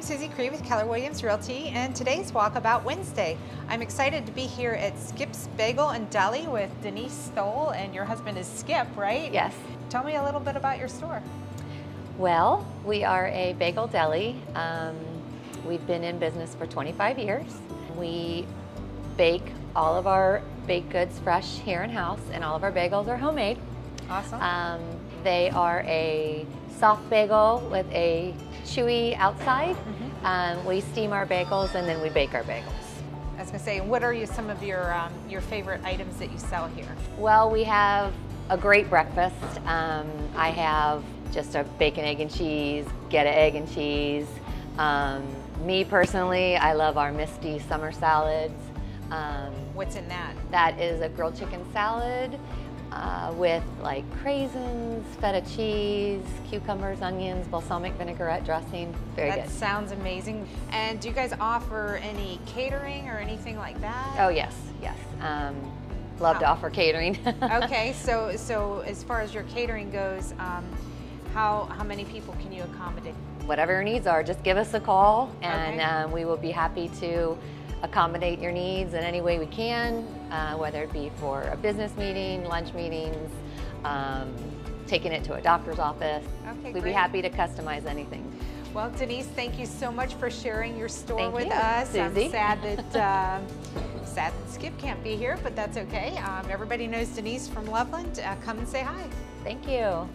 I'm Suzi Cree with Keller Williams Realty, and today's Walkabout Wednesday. I'm excited to be here at Skip's Bagel and Deli with Denise Stoll, and your husband is Skip, right? Yes. Tell me a little bit about your store. Well, we are a bagel deli. Um, we've been in business for 25 years. We bake all of our baked goods fresh here in house, and all of our bagels are homemade. Awesome. Um, they are a soft bagel with a chewy outside. Mm-hmm. Um, we steam our bagels and then we bake our bagels. I was going to say, what are you, some of your um, your favorite items that you sell here? Well, we have a great breakfast. Um, I have just a bacon, egg, and cheese, get an egg and cheese. Um, me personally, I love our Misty summer salads. Um, What's in that? that is a grilled chicken salad uh, with like craisins, feta cheese, cucumbers, onions, balsamic vinaigrette dressing. Very that good. That sounds amazing. And do you guys offer any catering or anything like that? Oh yes, yes. Um, love to offer catering. okay, so so as far as your catering goes, um, how how many people can you accommodate? Whatever your needs are, just give us a call, and Okay. um, we will be happy to accommodate your needs in any way we can, uh, whether it be for a business meeting, lunch meetings, um, taking it to a doctor's office. Okay, We'd be happy to customize anything. Well, Denise, thank you so much for sharing your store Thank with you, us. Suzi. I'm sad that um sad that Skip can't be here, but that's okay. Um, everybody knows Denise from Loveland. Uh, come and say hi. Thank you.